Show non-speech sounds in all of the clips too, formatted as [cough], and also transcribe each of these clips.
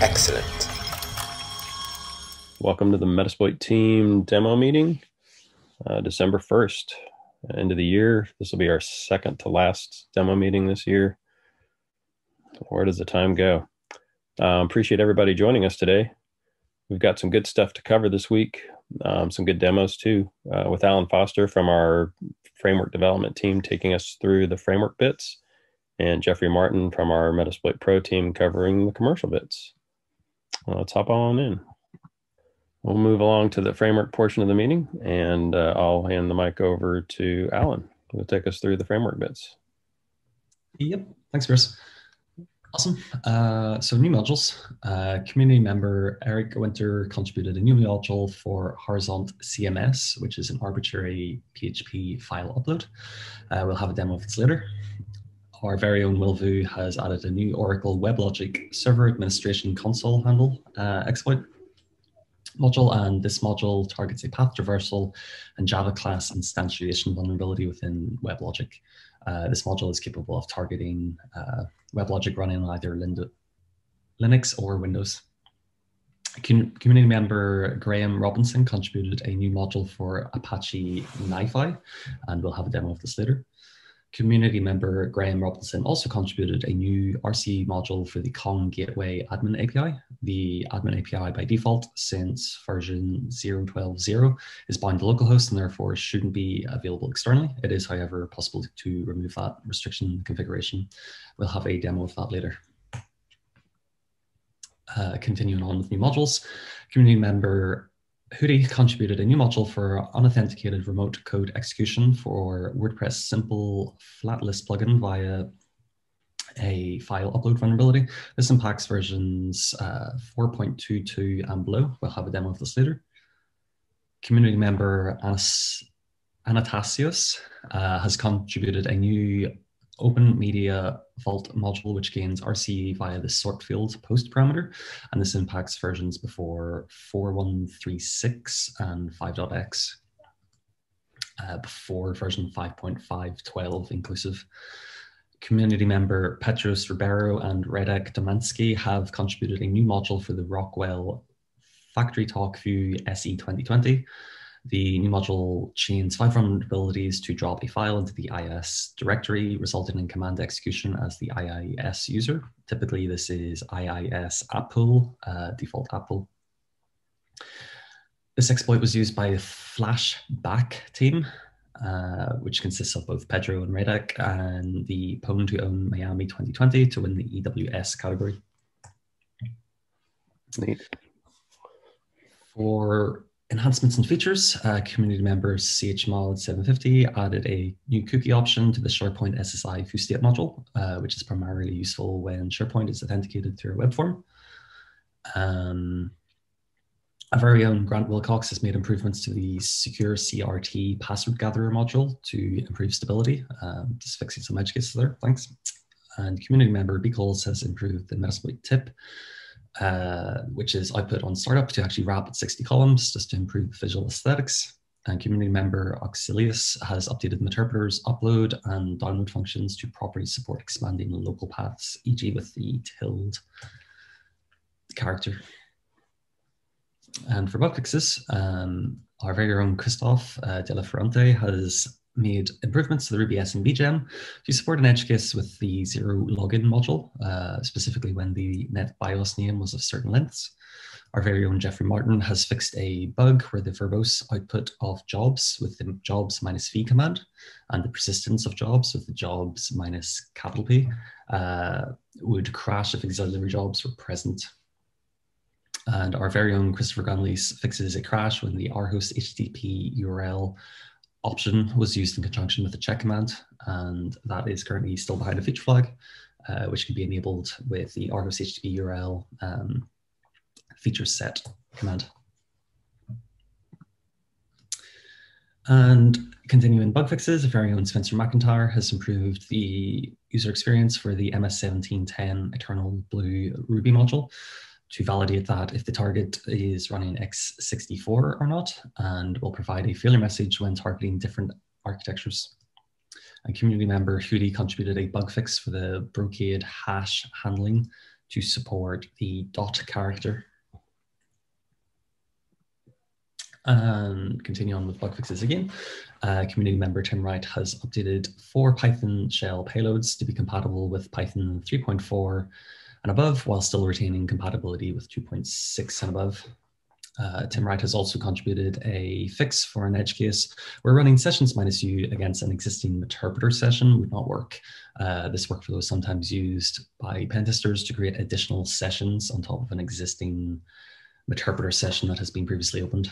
excellent. Welcome to the Metasploit team demo meeting, uh, December 1st, end of the year. This will be our second to last demo meeting this year. Where does the time go? Um, appreciate everybody joining us today. We've got some good stuff to cover this week, um, some good demos too, uh, with Alan Foster from our framework development team taking us through the framework bits, and Jeffrey Martin from our Metasploit Pro team covering the commercial bits. Let's hop on in. We'll move along to the framework portion of the meeting, and uh, I'll hand the mic over to Alan. He'll take us through the framework bits. Yep. Thanks, Chris. Awesome. Uh, so new modules. Uh, community member Eric Winter contributed a new module for Horizont CMS, which is an arbitrary PHP file upload. Uh, we'll have a demo of this later. Our very own Will Vu has added a new Oracle WebLogic Server Administration Console handle uh, exploit module, and this module targets a path traversal and Java class instantiation vulnerability within WebLogic. Uh, this module is capable of targeting uh, WebLogic running on either Linux or Windows. Community member Graham Robinson contributed a new module for Apache NiFi, and we'll have a demo of this later. Community member Graham Robinson also contributed a new RC module for the Kong Gateway Admin API. The Admin API by default, since version 0.12.0, is bound to localhost and therefore shouldn't be available externally. It is, however, possible to remove that restriction configuration. We'll have a demo of that later. Uh, continuing on with new modules, community member Hootie contributed a new module for unauthenticated remote code execution for WordPress simple flat list plugin via a file upload vulnerability. This impacts versions uh, 4.22 and below. We'll have a demo of this later. Community member Anas uh, has contributed a new Open Media Vault module, which gains RC via the sort field post parameter, and this impacts versions before 4136 and 5.x, uh, before version 5.512 inclusive. Community member Petros Ribeiro and Redek Domansky have contributed a new module for the Rockwell Factory Talk View SE 2020. The new module chains five vulnerabilities to drop a file into the IIS directory, resulting in command execution as the IIS user. Typically, this is IIS app pool, uh, default app pool. This exploit was used by the Flashback team, uh, which consists of both Pedro and Redek, and the Pwn to Own Miami 2020 to win the EWS category. Neat. For enhancements and features, uh, community members chmod 750 added a new cookie option to the SharePoint SSI foo-state module, uh, which is primarily useful when SharePoint is authenticated through a web form. Um, our very own Grant Wilcox has made improvements to the secure CRT password gatherer module to improve stability. Um, just fixing some edge cases there, thanks. And community member Beacles has improved the Metasploit tip uh, which is output on startup to actually wrap at 60 columns just to improve visual aesthetics. And community member Auxilius has updated interpreters upload and download functions to properly support expanding local paths, e.g. with the tilde character. And for bug um, our very own Christoph uh, De La Ferrante has made improvements to the Ruby S SMB gem to support an edge case with the zero login module, uh, specifically when the net BIOS name was of certain lengths. Our very own Jeffrey Martin has fixed a bug where the verbose output of jobs with the jobs minus v command and the persistence of jobs with the jobs minus capital P uh, would crash if auxiliary jobs were present. And our very own Christopher Gunleys fixes a crash when the rhost HTTP URL option was used in conjunction with the check command, and that is currently still behind a feature flag, uh, which can be enabled with the rhost HTTP URL um, feature set command. And continuing bug fixes, a very own Spencer McIntyre has improved the user experience for the MS1710 Eternal Blue Ruby module to validate that if the target is running x64 or not, and will provide a failure message when targeting different architectures. A community member, Hootie, contributed a bug fix for the Brocade hash handling to support the dot character. And continue on with bug fixes again. Uh, community member Tim Wright has updated four Python shell payloads to be compatible with Python 3.4 and above, while still retaining compatibility with 2.6 and above. Uh, Tim Wright has also contributed a fix for an edge case where running sessions minus u against an existing interpreter session would not work. Uh, this workflow is sometimes used by pen testers to create additional sessions on top of an existing interpreter session that has been previously opened.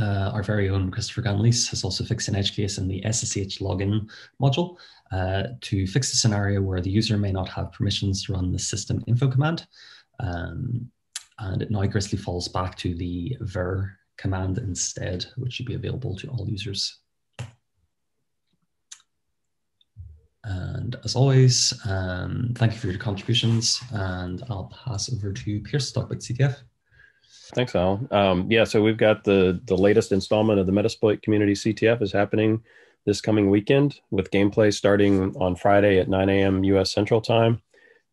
Uh, our very own Christopher Ganlise has also fixed an edge case in the SSH login module uh, to fix the scenario where the user may not have permissions to run the system info command. Um, and it now gracefully falls back to the ver command instead, which should be available to all users. And as always, um, thank you for your contributions, and I'll pass over to Pierce to talk about CTF. Thanks, Al. Um, yeah, so we've got the the latest installment of the Metasploit Community CTF is happening this coming weekend with gameplay starting on Friday at 9 a.m. U.S. Central Time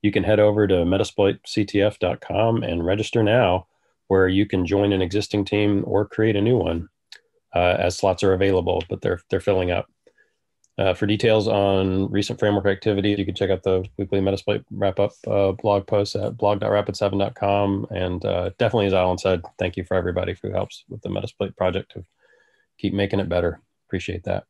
you can head over to metasploitctf.com and register now, where you can join an existing team or create a new one uh, as slots are available, but they're they're filling up. Uh, for details on recent framework activity, you can check out the weekly Metasploit wrap up uh, blog post at blog.rapid7.com. And uh, definitely, as Alan said, thank you for everybody who helps with the Metasploit project to keep making it better. Appreciate that.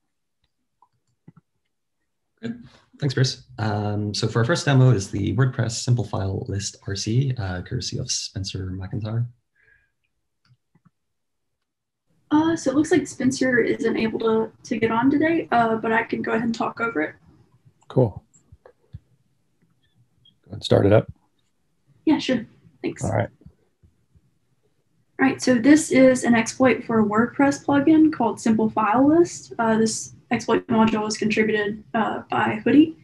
Good. Thanks, Bruce. Um, so for our first demo is the WordPress simple file list RC, uh, courtesy of Spencer McIntyre. Uh, so it looks like Spencer isn't able to, to get on today, uh, but I can go ahead and talk over it. Cool. Go ahead, start it up. Yeah, sure. Thanks. All right. All right, so this is an exploit for a WordPress plugin called Simple File List. Uh, this exploit module was contributed uh, by Hoodie.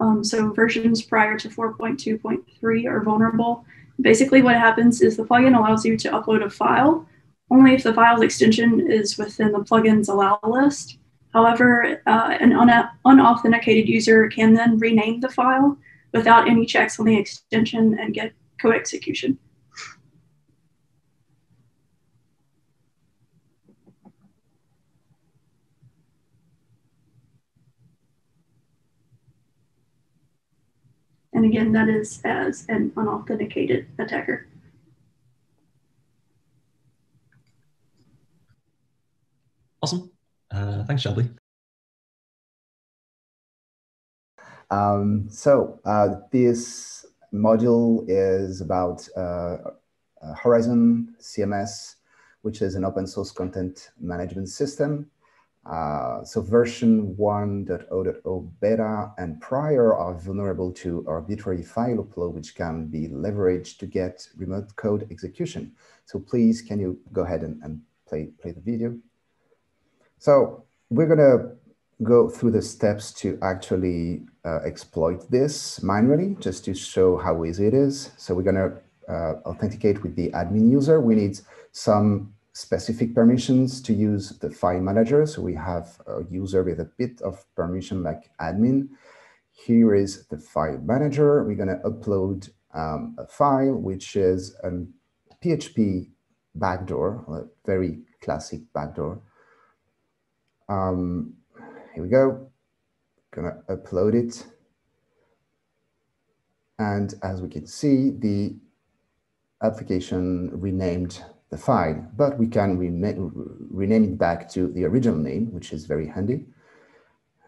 Um, so versions prior to 4.2.3 are vulnerable. Basically what happens is the plugin allows you to upload a file only if the file's extension is within the plugin's allow list. However, uh, an un unauthenticated user can then rename the file without any checks on the extension and get code execution. And again, that is as an unauthenticated attacker. Awesome. Uh, thanks, Shelby. Um, so uh, this module is about uh, uh Horizon CMS, which is an open source content management system uh, so version 1.0.0 beta and prior are vulnerable to arbitrary file upload, which can be leveraged to get remote code execution. So please, can you go ahead and, and play, play the video? So we're gonna go through the steps to actually uh, exploit this manually, just to show how easy it is. So we're gonna uh, authenticate with the admin user. We need some specific permissions to use the file manager. So we have a user with a bit of permission like admin. Here is the file manager. We're going to upload um, a file, which is a PHP backdoor, a very classic backdoor. Um, here we go. Gonna upload it. And as we can see, the application renamed the file, but we can rename, it back to the original name, which is very handy.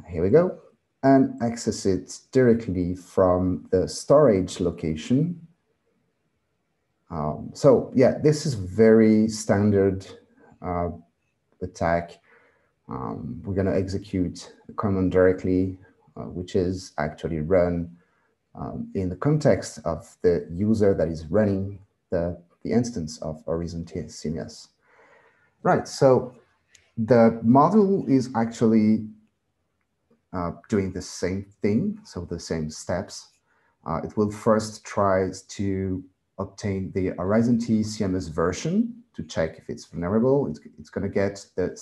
Here we go, and access it directly from the storage location. Um, so yeah, this is very standard uh, attack. Um, we're going to execute a command directly, uh, which is actually run um, in the context of the user that is running the the instance of Horizon CMS. Right, so the model is actually uh, doing the same thing, so the same steps. Uh, it will first try to obtain the Horizon T CMS version to check if it's vulnerable. It's, it's going to get the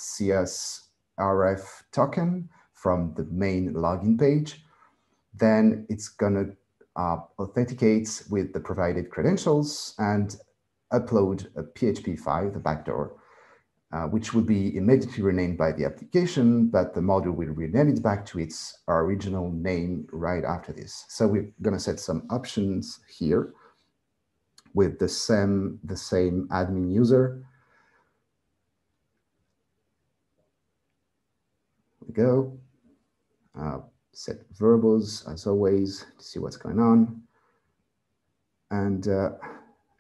CSRF token from the main login page. Then it's going to uh, authenticates with the provided credentials and upload a PHP file, the backdoor, uh, which will be immediately renamed by the application, but the module will rename it back to its original name right after this. So we're going to set some options here with the same, the same admin user. We go. Uh, set verbals as always to see what's going on. And uh,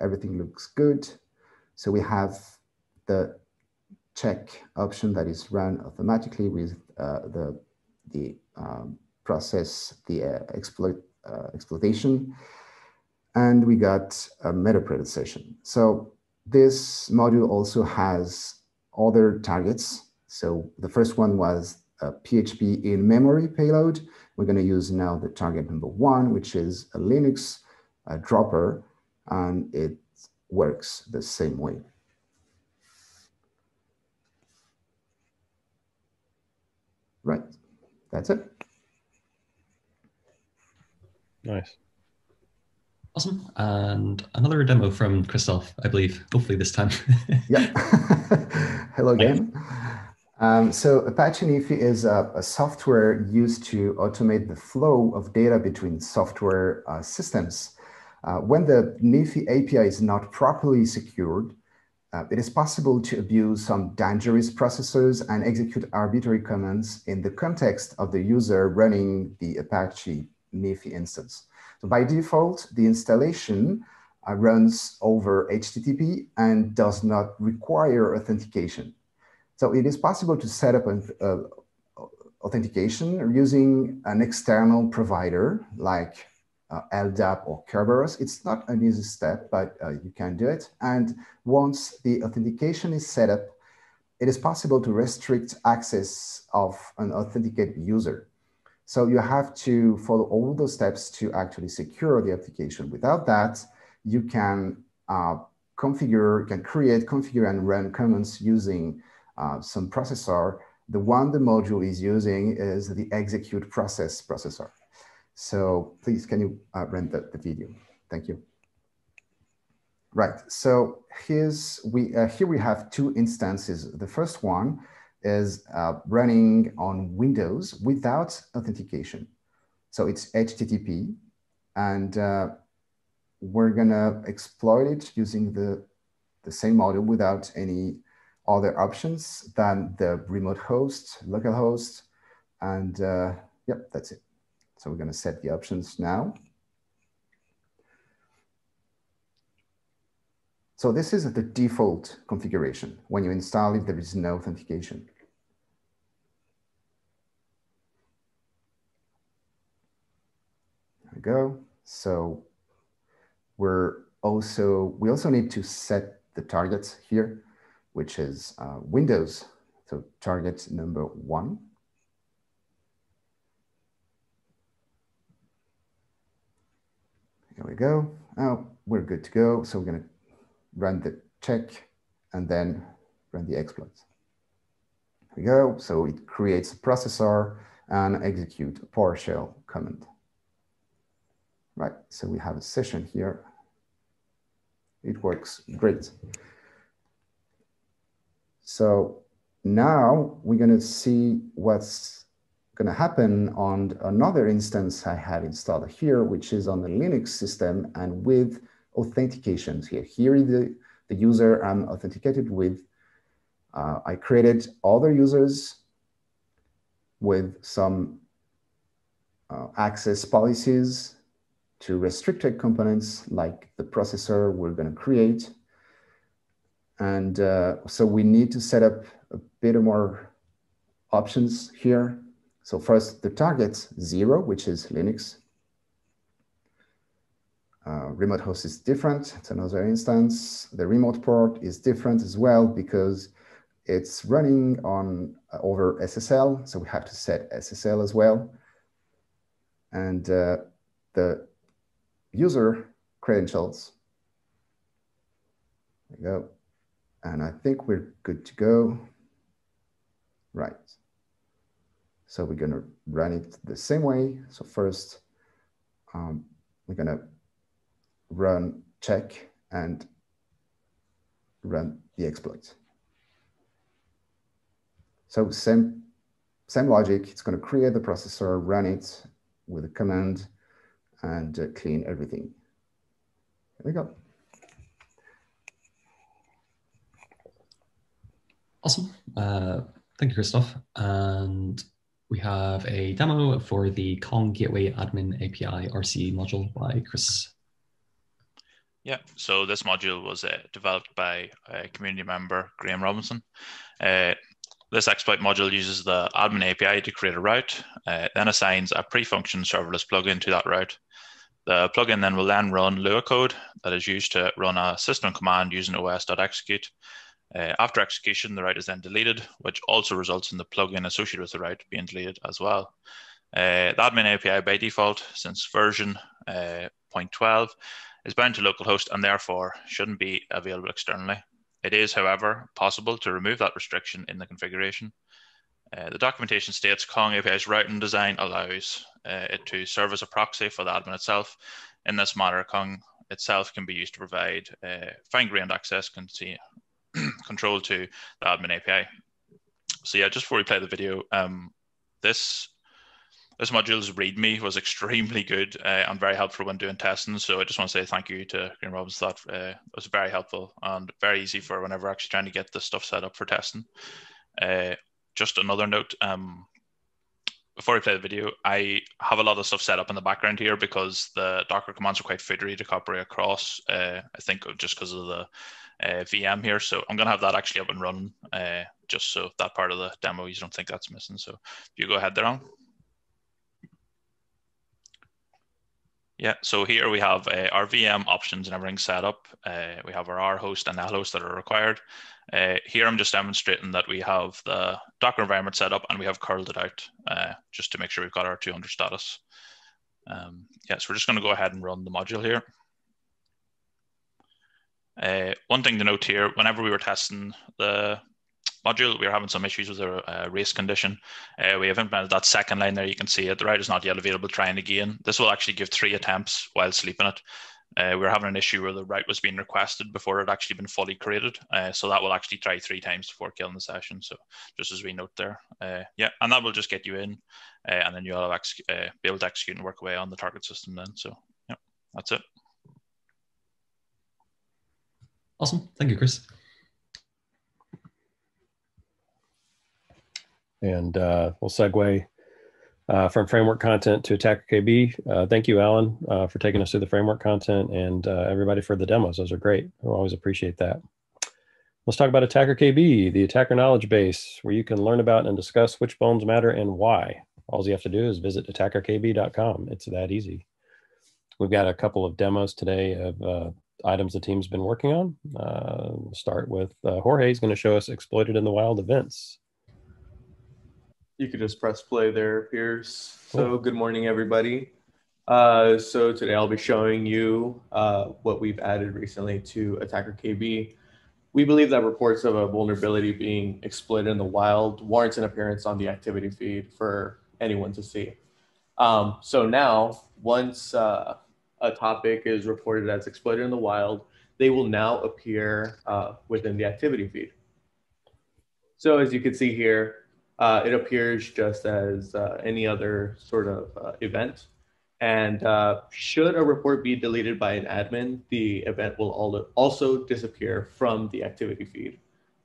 everything looks good. So we have the check option that is run automatically with uh, the, the um, process, the uh, exploit, uh, exploitation. And we got a meta session. So this module also has other targets. So the first one was a PHP in memory payload. We're going to use now the target number one, which is a Linux uh, dropper, and it works the same way. Right, that's it. Nice. Awesome. And another demo from Christoph, I believe, hopefully this time. yeah. [laughs] Hello again. Um, so Apache Nifi is a, a, software used to automate the flow of data between software uh, systems. Uh, when the Nifi API is not properly secured, uh, it is possible to abuse some dangerous processors and execute arbitrary commands in the context of the user running the Apache Nifi instance. So by default, the installation uh, runs over HTTP and does not require authentication. So it is possible to set up an uh, authentication using an external provider like uh, LDAP or Kerberos. It's not an easy step, but uh, you can do it. And once the authentication is set up, it is possible to restrict access of an authenticated user. So you have to follow all those steps to actually secure the application. Without that, you can uh, configure, can create, configure, and run commands using uh, some processor. The one the module is using is the execute process processor. So please, can you uh, the, the video? Thank you. Right, so here's we uh, here we have two instances. The first one is uh, running on Windows without authentication. So it's HTTP, and uh, we're gonna exploit it using the, the same module without any other options than the remote host, local host, and uh, yep, that's it. So we're going to set the options now. So this is the default configuration. When you install it, there is no authentication. There we go. So we're also, we also need to set the targets here which is uh, Windows. So target number one. Here we go. Oh, we're good to go. So we're going to run the check and then run the exploits. Here we go. So it creates a processor and execute a PowerShell command. Right. So we have a session here. It works great. So now we're going to see what's going to happen on another instance I have installed here, which is on the Linux system and with authentications here. Here is the, the user I'm authenticated with. Uh, I created other users with some uh, access policies to restricted components like the processor we're going to create and uh, so we need to set up a bit more options here. So first, the target zero, which is Linux. Uh, remote host is different. It's another instance. The remote port is different as well because it's running on uh, over SSL. So we have to set SSL as well. And uh, the user credentials. There we go. And I think we're good to go. Right. So we're going to run it the same way. So first, um, we're gonna run check and run the exploit. So same, same logic, it's gonna create the processor, run it with a command and uh, clean everything. There we go. Awesome. Uh, thank you, Christoph. And we have a demo for the Kong Gateway Admin API RC module by Chris. Yeah, so this module was uh, developed by a community member, Graham Robinson. Uh, this exploit module uses the admin API to create a route, uh, then assigns a pre-function serverless plugin to that route. The plugin then will then run Lua code that is used to run a system command using os.execute uh, after execution, the route is then deleted, which also results in the plugin associated with the route being deleted as well. Uh, the admin API by default, since version uh, 0.12, is bound to localhost and therefore shouldn't be available externally. It is, however, possible to remove that restriction in the configuration. Uh, the documentation states Kong API's routing design allows uh, it to serve as a proxy for the admin itself. In this manner, Kong itself can be used to provide uh, fine-grained access [clears throat] control to the admin API. So yeah, just before we play the video, um, this this module's README was [laughs] extremely good uh, and very helpful when doing testing. So I just want to say thank you to Green Robbins. That uh, was very helpful and very easy for whenever actually trying to get this stuff set up for testing. Uh, just another note, um, before we play the video, I have a lot of stuff set up in the background here because the Docker commands are quite foodery to copy across. Uh, I think just because of the uh, VM here. So I'm going to have that actually up and running uh, just so that part of the demo, you don't think that's missing. So if you go ahead there on. Yeah, so here we have uh, our VM options and everything set up. Uh, we have our R host and L host that are required. Uh, here I'm just demonstrating that we have the Docker environment set up and we have curled it out uh, just to make sure we've got our 200 status. Um, yeah, so we're just going to go ahead and run the module here. Uh, one thing to note here, whenever we were testing the module, we were having some issues with a, a race condition. Uh, we have implemented that second line there. You can see it. The route is not yet available. Trying again. This will actually give three attempts while sleeping it. Uh, we were having an issue where the route was being requested before it had actually been fully created. Uh, so that will actually try three times before killing the session. So just as we note there, uh, yeah, and that will just get you in, uh, and then you'll uh, be able to execute and work away on the target system then. So yeah, that's it. Awesome. Thank you, Chris. And uh, we'll segue uh, from framework content to Attacker KB. Uh, thank you, Alan, uh, for taking us through the framework content and uh, everybody for the demos. Those are great. We always appreciate that. Let's talk about Attacker KB, the attacker knowledge base, where you can learn about and discuss which bones matter and why. All you have to do is visit attackerkb.com. It's that easy. We've got a couple of demos today of uh, items the team's been working on. Uh, we'll start with uh, Jorge. He's going to show us exploited in the wild events. You could just press play there, Pierce. So, good morning, everybody. Uh, so today I'll be showing you uh, what we've added recently to Attacker KB. We believe that reports of a vulnerability being exploited in the wild warrants an appearance on the activity feed for anyone to see. Um, so now, once uh, a topic is reported as exploited in the wild, they will now appear uh, within the activity feed. So as you can see here, uh, it appears just as uh, any other sort of uh, event. And uh, should a report be deleted by an admin, the event will also disappear from the activity feed.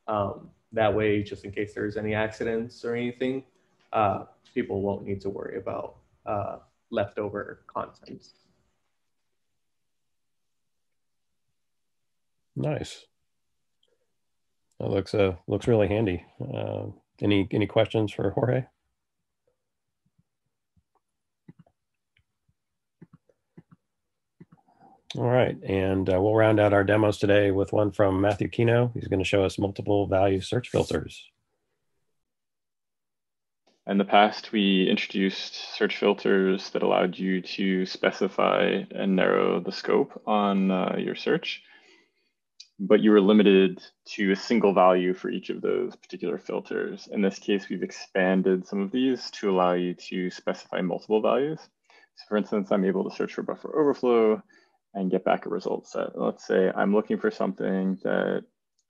Um, that way, just in case there's any accidents or anything, uh, people won't need to worry about leftover content. Nice. That looks uh looks really handy. Uh, any any questions for Jorge? All right, and uh, we'll round out our demos today with one from Matthew Kino. He's going to show us multiple value search filters. In the past, we introduced search filters that allowed you to specify and narrow the scope on uh, your search but you were limited to a single value for each of those particular filters. In this case, we've expanded some of these to allow you to specify multiple values. So for instance, I'm able to search for buffer overflow and get back a result set. Let's say I'm looking for something that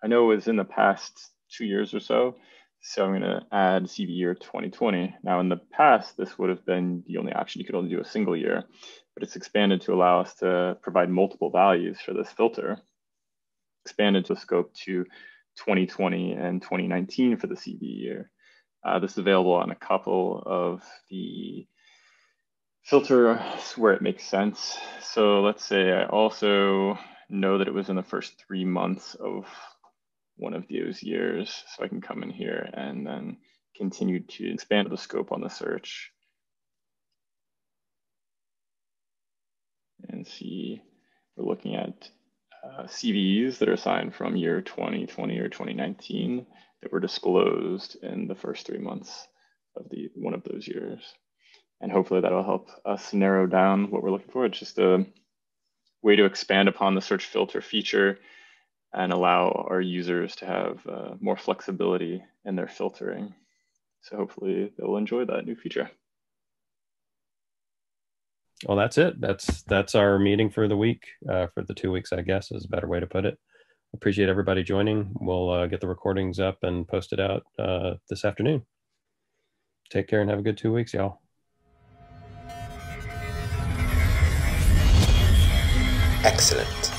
I know was in the past two years or so. So I'm going to add CV year 2020. Now, in the past, this would have been the only option. You could only do a single year, but it's expanded to allow us to provide multiple values for this filter. Expanded the scope to 2020 and 2019 for the CV year. Uh, this is available on a couple of the filters where it makes sense. So let's say I also know that it was in the first three months of one of those years. So I can come in here and then continue to expand the scope on the search and see we're looking at uh, CVs that are assigned from year 2020 or 2019 that were disclosed in the first three months of the one of those years. And hopefully that'll help us narrow down what we're looking for. It's just a way to expand upon the search filter feature and allow our users to have uh, more flexibility in their filtering. So hopefully they'll enjoy that new feature. Well, that's it. That's that's our meeting for the week, uh, for the two weeks, I guess, is a better way to put it. Appreciate everybody joining. We'll uh, get the recordings up and post it out uh, this afternoon. Take care and have a good two weeks, y'all. Excellent.